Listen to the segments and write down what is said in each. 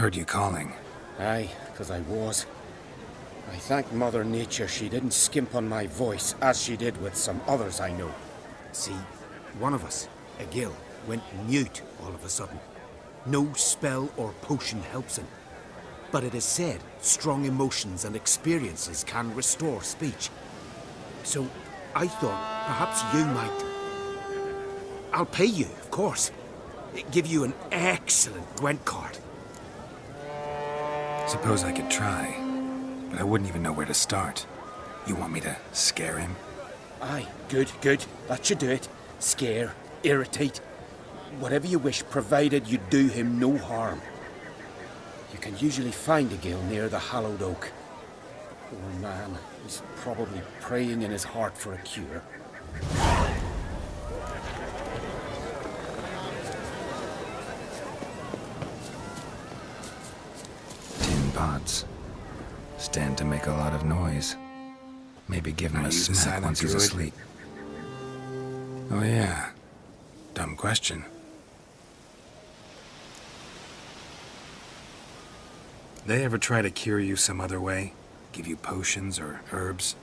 Heard you calling. Aye, because I was. I thank Mother Nature she didn't skimp on my voice as she did with some others I know. See, one of us, Vigi, went mute all of a sudden. No spell or potion helps him. But it is said strong emotions and experiences can restore speech. So I thought perhaps you might. I'll pay you, of course. Give you an excellent Gwent card. Suppose I could try, but I wouldn't even know where to start. You want me to scare him? Aye, good, good. That should do it. Scare, irritate, whatever you wish, provided you do him no harm. You can usually find Vigi near the hallowed oak. Poor man, he's probably praying in his heart for a cure. Pots. Stand to make a lot of noise. Maybe give him a smack once he's asleep. Oh yeah. Dumb question. They ever try to cure you some other way? Give you potions or herbs?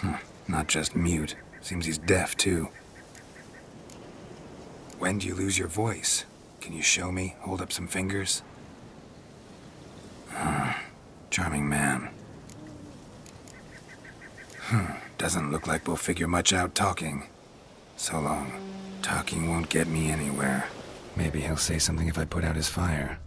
Hmm, not just mute. Seems he's deaf, too. When do you lose your voice? Can you show me? Hold up some fingers? Charming man. Hmm, doesn't look like we'll figure much out talking. So long. Talking won't get me anywhere. Maybe he'll say something if I put out his fire.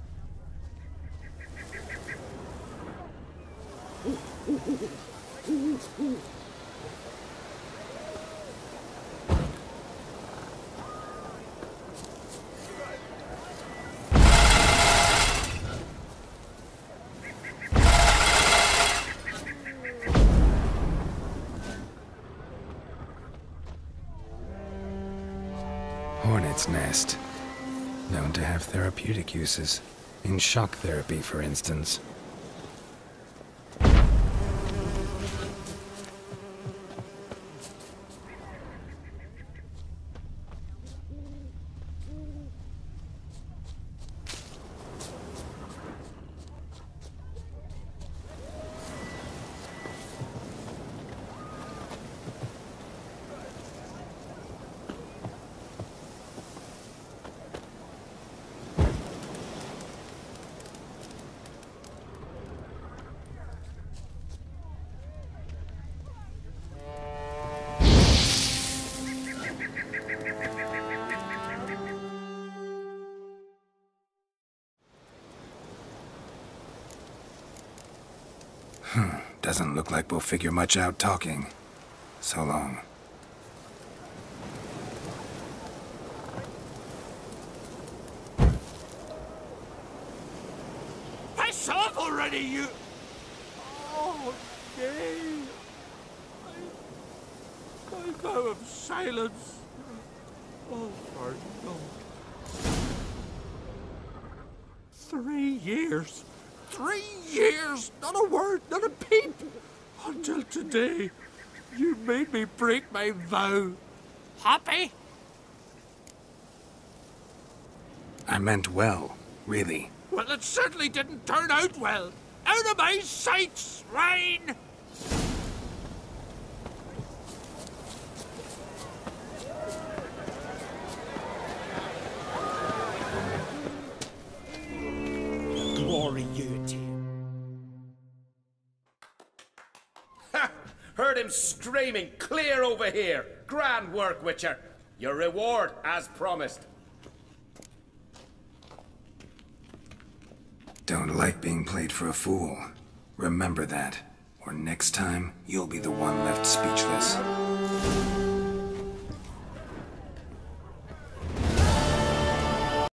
Hornet's nest. Known to have therapeutic uses. In shock therapy, for instance. Hmm, doesn't look like we'll figure much out talking. So long. Piss off already, you... Oh, nay. I, I vow of silence. Oh, for no. Three years. Three years! Not a word, not a peep! Until today, you made me break my vow. Happy? I meant well, really. Well, it certainly didn't turn out well. Out of my sight, swine! Heard him screaming clear over here. Grand work, Witcher. Your reward, as promised. Don't like being played for a fool. Remember that. Or next time, you'll be the one left speechless.